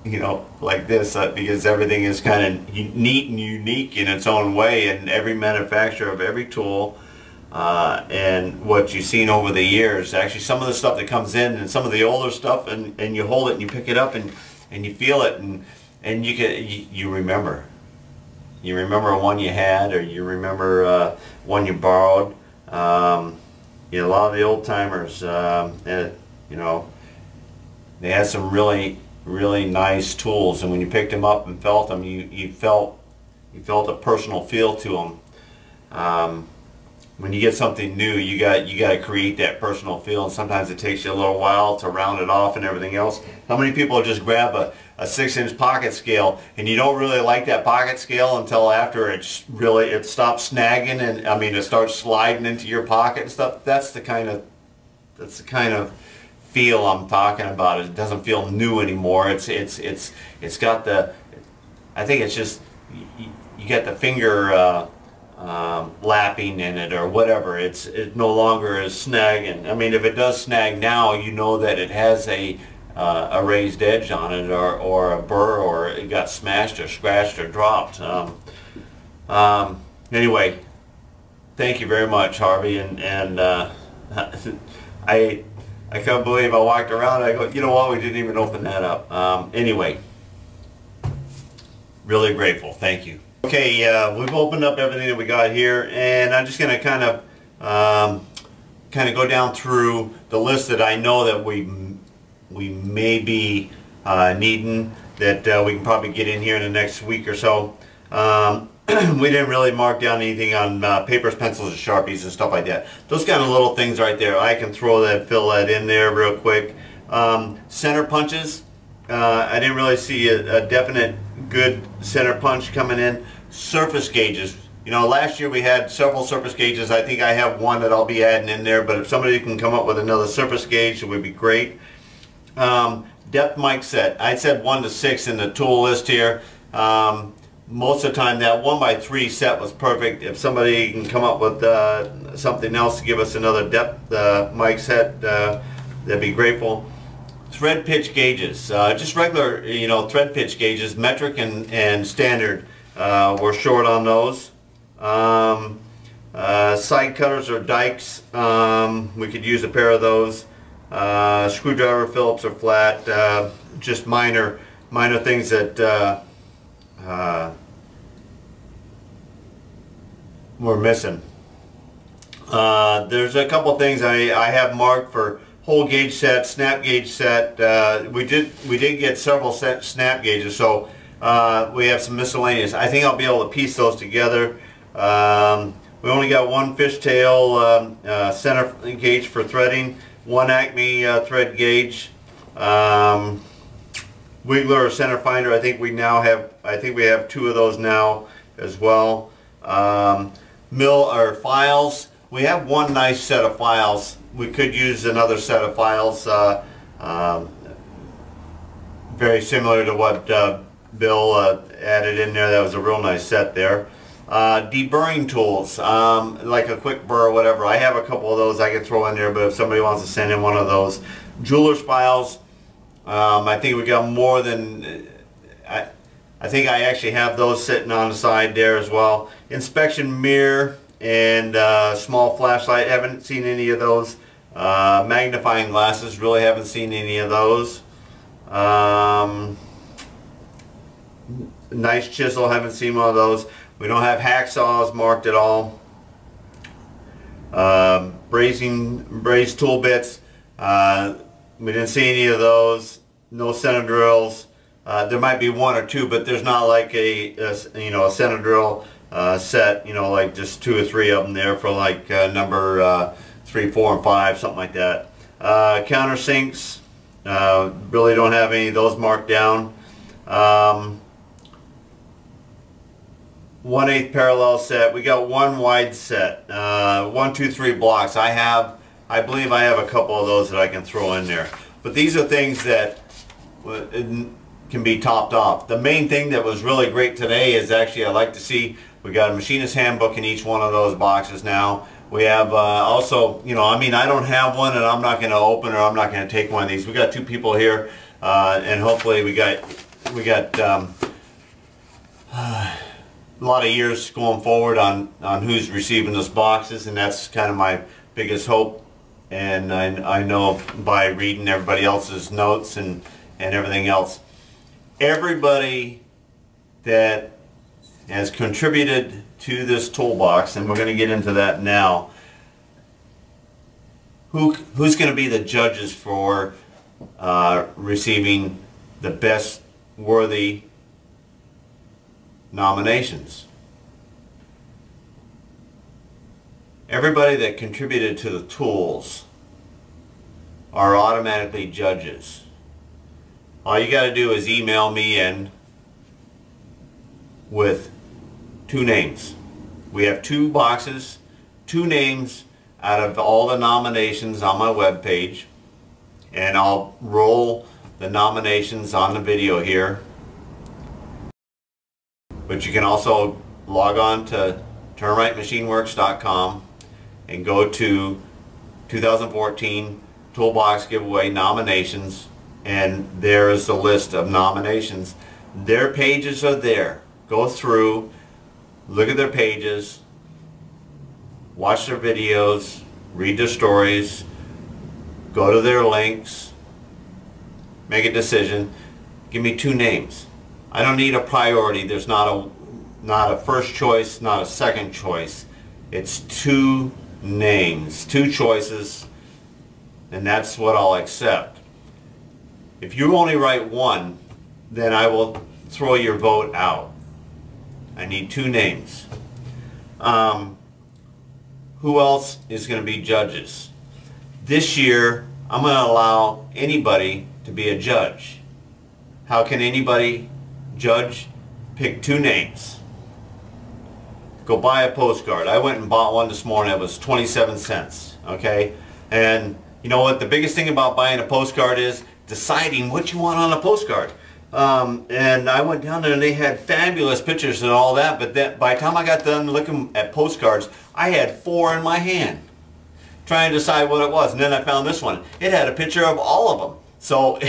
you know like this uh, because everything is kind of neat and unique in its own way, and every manufacturer of every tool uh, and what you've seen over the years. Actually, some of the stuff that comes in and some of the older stuff, and, and you hold it and you pick it up and, and you feel it and, and you, can, you, you remember. You remember one you had or you remember uh, one you borrowed. Um, you know, a lot of the old timers, um, you know, they had some really, really nice tools, and when you picked them up and felt them, you, you felt you felt a personal feel to them. Um, when you get something new, you got you got to create that personal feel, and sometimes it takes you a little while to round it off and everything else. How many people just grab a, a six-inch pocket scale, and you don't really like that pocket scale until after it's really it stops snagging, and I mean it starts sliding into your pocket and stuff. That's the kind of that's the kind of feel I'm talking about. It doesn't feel new anymore. It's it's it's it's got the. I think it's just you, you get the finger. Uh, um, lapping in it or whatever. It's it no longer is snagging. I mean, if it does snag now, you know that it has a uh, a raised edge on it or, or a burr or it got smashed or scratched or dropped. Um, um, anyway, thank you very much, Harvey. And, and uh, I I can't believe I walked around I go, you know what, we didn't even open that up. Um, anyway, really grateful. Thank you. Okay, uh, we've opened up everything that we got here, and I'm just going to kind of um, kind of go down through the list that I know that we we may be uh, needing that uh, we can probably get in here in the next week or so. Um, we didn't really mark down anything on uh, papers, pencils, and sharpies and stuff like that. Those kind of little things right there, I can throw that, fill that in there real quick. Um, center punches, uh, I didn't really see a, a definite good center punch coming in. Surface gauges. You know, last year we had several surface gauges. I think I have one that I'll be adding in there, but if somebody can come up with another surface gauge, it would be great. Um, depth mic set. I said 1 to 6 in the tool list here. Um, most of the time that 1 by 3 set was perfect. If somebody can come up with uh, something else to give us another depth uh, mic set, uh, that'd be grateful. Thread pitch gauges, uh, just regular, you know, thread pitch gauges, metric and, and standard. Uh, we're short on those. Um, uh, side cutters or dikes, um, we could use a pair of those. Uh, screwdriver Phillips or flat, uh, just minor, minor things that uh, we're missing. There's a couple things I, I have marked for hole gauge set, snap gauge set. Uh, we did we did get several snap gauges, so uh, we have some miscellaneous. I think I'll be able to piece those together. Um, we only got one fishtail um, uh, center gauge for threading, one Acme uh, thread gauge. Um, Wiggler center finder, I think we now have, I think we have two of those now as well. Um, mill or files, we have one nice set of files. We could use another set of files, uh, um, very similar to what uh, Bill uh, added in there. That was a real nice set there. Uh, deburring tools, um, like a quick burr or whatever. I have a couple of those I can throw in there, but if somebody wants to send in one of those. Jeweler's files, um, I think we got more than, I, I think I actually have those sitting on the side there as well. Inspection mirror and uh, small flashlight, haven't seen any of those. Uh, magnifying glasses, really haven't seen any of those. Um, nice chisel, haven't seen one of those. We don't have hacksaws marked at all. Um, brazing, tool bits. Uh, we didn't see any of those. No center drills. Uh, there might be one or two, but there's not like a, a you know a center drill uh, set. You know, like just two or three of them there for like uh, number uh, three, four, and five, something like that. Uh, countersinks. really don't have any of those marked down. Um, one eighth parallel set. We got one wide set. Uh, one, two, three blocks. I have, I believe I have a couple of those that I can throw in there. But these are things that can be topped off. The main thing that was really great today is actually I like to see we got a machinist handbook in each one of those boxes now. We have uh, also, you know, I mean, I don't have one and I'm not going to open or I'm not going to take one of these. We got two people here uh, and hopefully we got, we got, um, a lot of years going forward on, on who's receiving those boxes, and that's kind of my biggest hope. And I, I know by reading everybody else's notes and, and everything else, everybody that has contributed to this toolbox, and we're going to get into that now, who, who's going to be the judges for uh, receiving the best worthy nominations. Everybody that contributed to the tools are automatically judges. All you got to do is email me in with two names. We have two boxes, two names out of all the nominations on my web page and I'll roll the nominations on the video here but you can also log on to turnwrightmachineworks.com and go to 2014 Toolbox Giveaway nominations and there is the list of nominations. Their pages are there. Go through, look at their pages, watch their videos, read their stories, go to their links, make a decision. Give me two names. I don't need a priority. There's not a not a first choice, not a second choice. It's two names, two choices, and that's what I'll accept. If you only write one, then I will throw your vote out. I need two names. Um, who else is going to be judges? This year, I'm going to allow anybody to be a judge. How can anybody judge pick two names. Go buy a postcard. I went and bought one this morning. It was 27 cents. Okay? And you know what? The biggest thing about buying a postcard is deciding what you want on a postcard. Um, and I went down there and they had fabulous pictures and all that, but that, by the time I got done looking at postcards, I had four in my hand trying to decide what it was. And then I found this one. It had a picture of all of them. So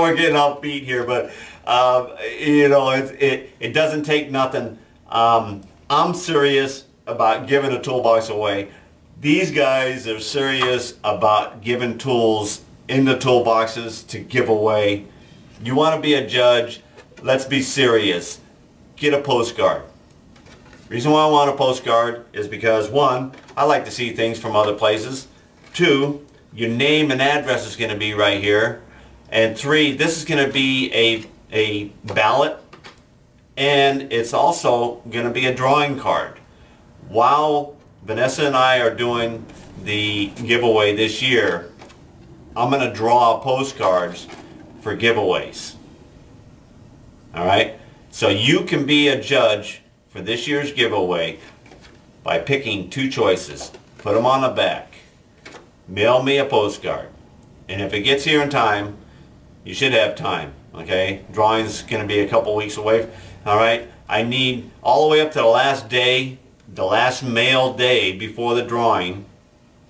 we're getting off beat here, but um, you know, it, it, it doesn't take nothing. Um, I'm serious about giving a toolbox away. These guys are serious about giving tools in the toolboxes to give away. You want to be a judge, let's be serious. Get a postcard. Reason why I want a postcard is because one, I like to see things from other places. Two, your name and address is going to be right here. And three, this is going to be a, a ballot and it's also going to be a drawing card. While Vanessa and I are doing the giveaway this year, I'm going to draw postcards for giveaways. Alright? So you can be a judge for this year's giveaway by picking two choices. Put them on the back. Mail me a postcard. And if it gets here in time, you should have time. Okay? Drawing's going to be a couple weeks away. Alright? I need all the way up to the last day, the last mail day before the drawing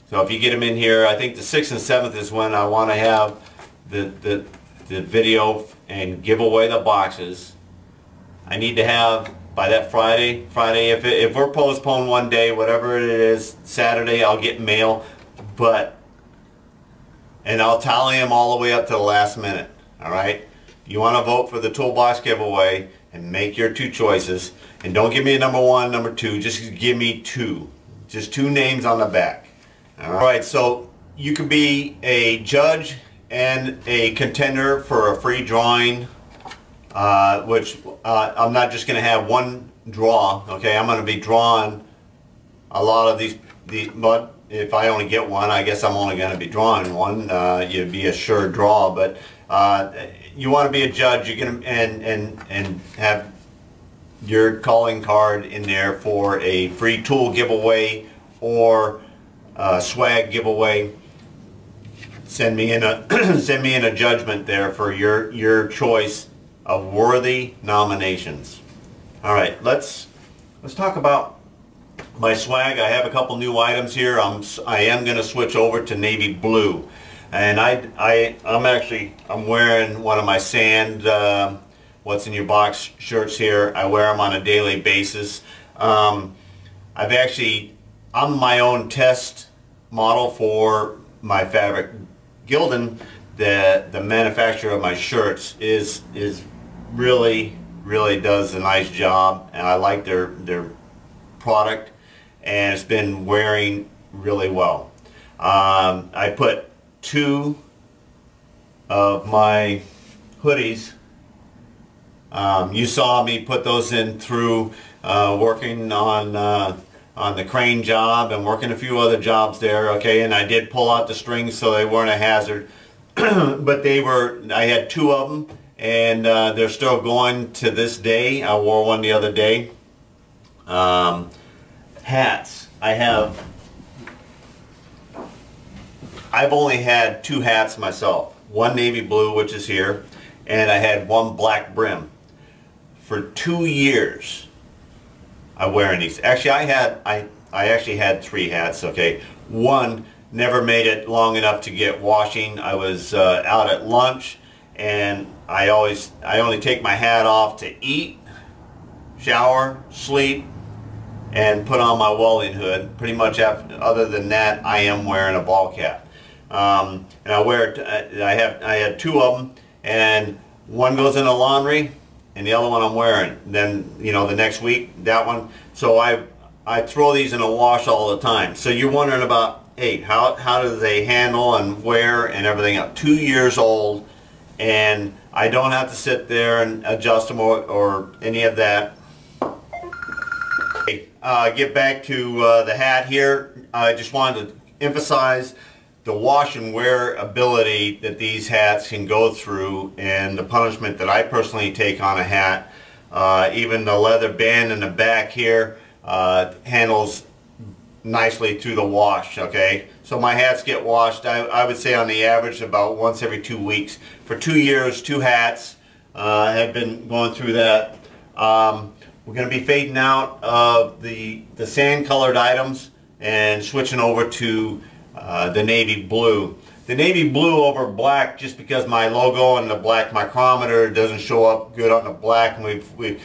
so if you get them in here, I think the 6th and 7th is when I want to have the, the, the video and give away the boxes. I need to have by that Friday, Friday, if, it, if we're postponed one day, whatever it is, Saturday I'll get mail, but, and I'll tally them all the way up to the last minute, all right? You want to vote for the toolbox giveaway and make your two choices, and don't give me a number one, number two, just give me two, just two names on the back. All right, so you can be a judge and a contender for a free drawing, uh, which uh, I'm not just going to have one draw, okay? I'm going to be drawing a lot of these, the, but if I only get one, I guess I'm only going to be drawing one. Uh, you'd be a sure draw, but uh, you want to be a judge, you're going to, and, and, and have your calling card in there for a free tool giveaway or uh, swag giveaway. Send me in a send me in a judgment there for your your choice of worthy nominations. All right, let's let's talk about my swag. I have a couple new items here. I'm I am going to switch over to navy blue, and I I I'm actually I'm wearing one of my sand. Uh, what's in your box shirts here. I wear them on a daily basis. Um, I've actually I'm my own test model for my fabric. Gildan, the, the manufacturer of my shirts, is, is really, really does a nice job and I like their, their product and it's been wearing really well. Um, I put two of my hoodies um, you saw me put those in through uh, working on uh, on the crane job and working a few other jobs there, okay, and I did pull out the strings so they weren't a hazard. but they were, I had two of them, and uh, they're still going to this day. I wore one the other day. Um, hats. I have, I've only had two hats myself. One navy blue, which is here, and I had one black brim. For two years, I'm wearing these. Actually, I had I I actually had three hats. Okay, one never made it long enough to get washing. I was uh, out at lunch, and I always I only take my hat off to eat, shower, sleep, and put on my welding hood. Pretty much after, other than that, I am wearing a ball cap. Um, and I wear I have I had two of them, and one goes in the laundry and the other one I'm wearing. Then, you know, the next week, that one. So I, I throw these in a wash all the time. So you're wondering about, hey, how, how do they handle and wear and everything up? Two years old, and I don't have to sit there and adjust them or, or any of that. Uh, get back to uh, the hat here. I just wanted to emphasize the wash and wear ability that these hats can go through and the punishment that I personally take on a hat. Uh, even the leather band in the back here uh, handles nicely through the wash, okay? So my hats get washed, I, I would say on the average about once every two weeks. For two years, two hats, uh, have been going through that. Um, we're going to be fading out of the, the sand colored items and switching over to uh, the navy blue. The navy blue over black just because my logo and the black micrometer doesn't show up good on the black and we've, we've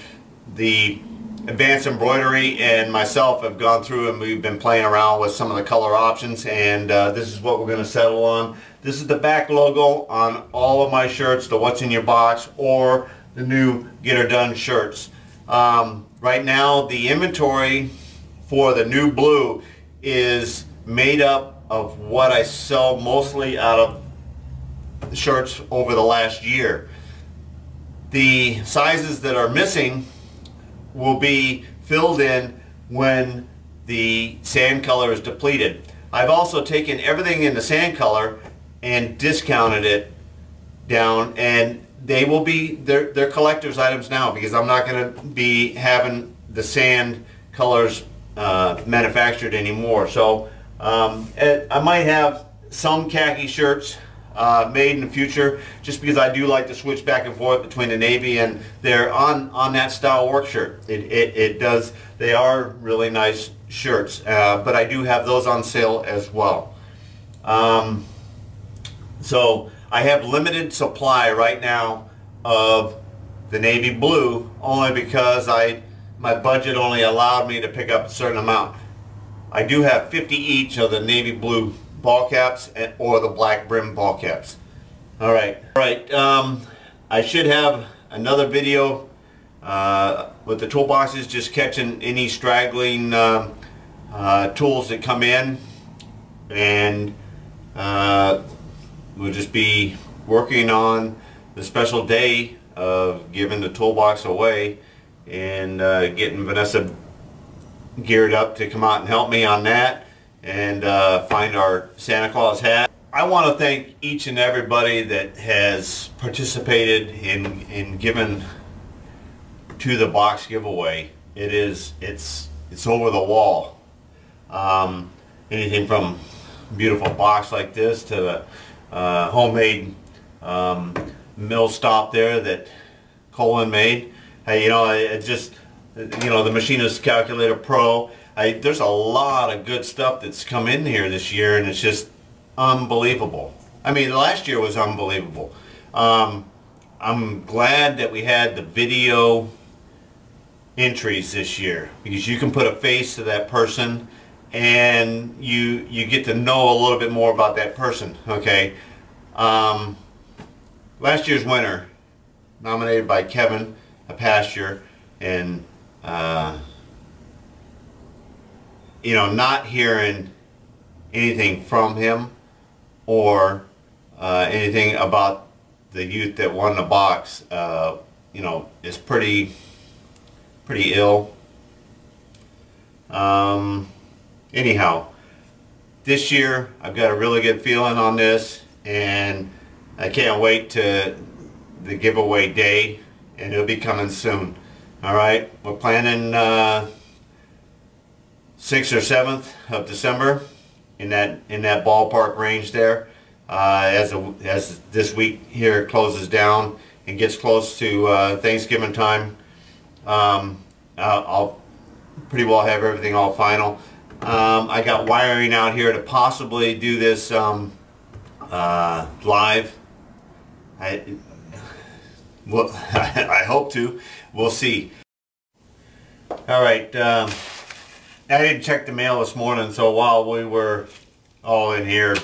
the advanced embroidery and myself have gone through and we've been playing around with some of the color options and uh, this is what we're going to settle on. This is the back logo on all of my shirts, the what's in your box or the new get her done shirts. Um, right now the inventory for the new blue is made up of what I sell mostly out of shirts over the last year. The sizes that are missing will be filled in when the sand color is depleted. I've also taken everything in the sand color and discounted it down and they will be they're collector's items now because I'm not going to be having the sand colors uh, manufactured anymore so um, I might have some khaki shirts uh, made in the future just because I do like to switch back and forth between the Navy and they're on on that style work shirt. It, it, it does they are really nice shirts uh, but I do have those on sale as well. Um, so I have limited supply right now of the navy blue only because I my budget only allowed me to pick up a certain amount I do have 50 each of the navy blue ball caps and, or the black brim ball caps. All right, all right. Um, I should have another video uh, with the toolboxes, just catching any straggling uh, uh, tools that come in, and uh, we'll just be working on the special day of giving the toolbox away and uh, getting Vanessa geared up to come out and help me on that and uh, find our Santa Claus hat. I want to thank each and everybody that has participated in, in giving to the box giveaway. It is, it's, it's over the wall. Um, anything from beautiful box like this to the uh, homemade um, mill stop there that Colin made. Hey, you know, it just, you know, the Machinist Calculator Pro. I, there's a lot of good stuff that's come in here this year, and it's just unbelievable. I mean, last year was unbelievable. Um, I'm glad that we had the video entries this year because you can put a face to that person and you you get to know a little bit more about that person okay um, last year's winner nominated by Kevin a pasture and uh, you know, not hearing anything from him or uh, anything about the youth that won the box, uh, you know, is pretty, pretty ill. Um, anyhow, this year I've got a really good feeling on this and I can't wait to the giveaway day and it'll be coming soon. All right, we're planning uh, 6th or 7th of December in that in that ballpark range there. Uh, as a, as this week here closes down and gets close to uh, Thanksgiving time, um, I'll pretty well have everything all final. Um, I got wiring out here to possibly do this um, uh, live. I, well, I hope to. We'll see. All right. Um, I didn't check the mail this morning, so while we were all in here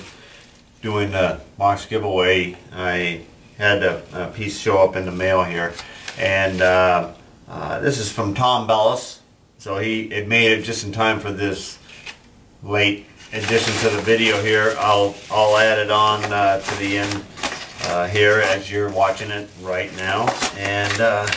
doing the box giveaway, I had a, a piece show up in the mail here. And uh, uh, this is from Tom Bellus. So he it made it just in time for this late addition to the video here. I'll, I'll add it on uh, to the end uh, here as you're watching it right now. And uh,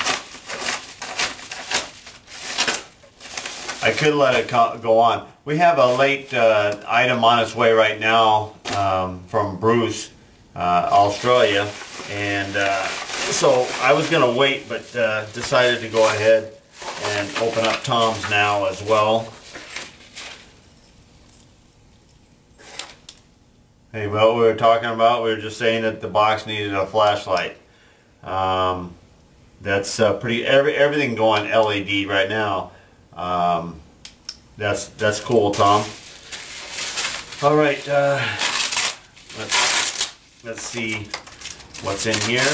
I could let it go on. We have a late uh, item on its way right now um, from Bruce, uh, Australia, and uh, so I was going to wait, but uh, decided to go ahead and open up Tom's now as well. Hey, what we were talking about, we were just saying that the box needed a flashlight. Um, that's uh, pretty, every, everything going LED right now. Um, that's, that's cool, Tom. All right, uh, let's, let's see what's in here.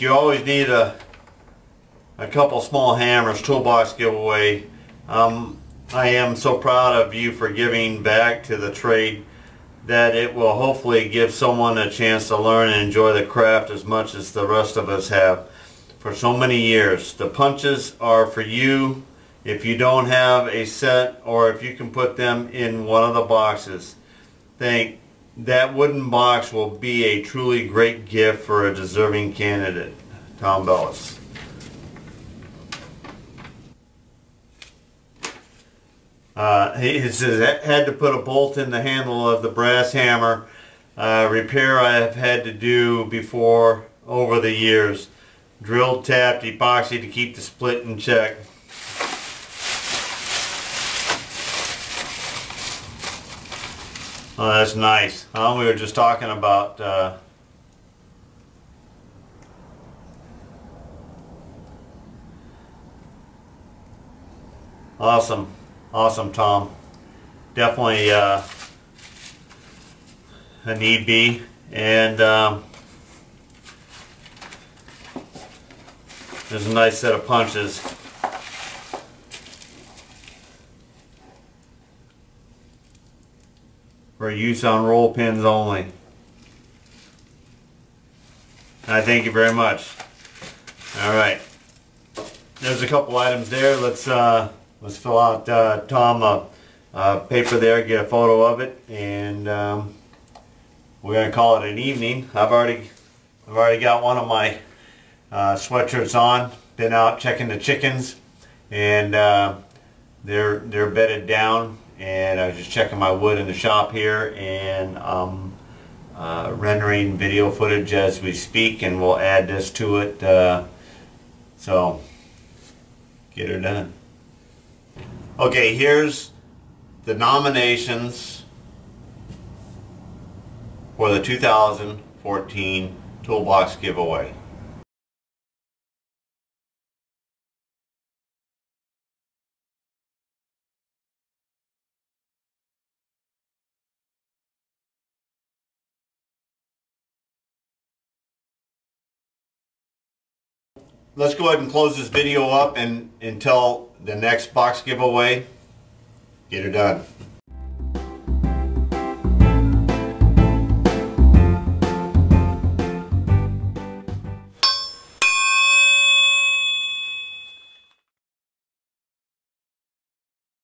You always need a a couple small hammers, toolbox giveaway. Um, I am so proud of you for giving back to the trade that it will hopefully give someone a chance to learn and enjoy the craft as much as the rest of us have for so many years. The punches are for you if you don't have a set or if you can put them in one of the boxes. Think that wooden box will be a truly great gift for a deserving candidate. Tom Bellus. Uh, he says, had to put a bolt in the handle of the brass hammer. Uh, repair I have had to do before over the years. Drilled, tapped, epoxy to keep the split in check. Oh, that's nice. Uh, we were just talking about uh, Awesome. Awesome, Tom. Definitely uh, a need be. And um, there's a nice set of punches. For use on roll pins only. I thank you very much. All right. There's a couple items there. Let's uh, let's fill out uh, Tom a, a paper there, get a photo of it, and um, we're gonna call it an evening. I've already I've already got one of my uh, sweatshirts on. Been out checking the chickens, and uh, they're they're bedded down and I was just checking my wood in the shop here and um, uh, rendering video footage as we speak and we'll add this to it uh, so get her done. Okay here's the nominations for the 2014 toolbox giveaway let's go ahead and close this video up and until the next box giveaway. Get her done.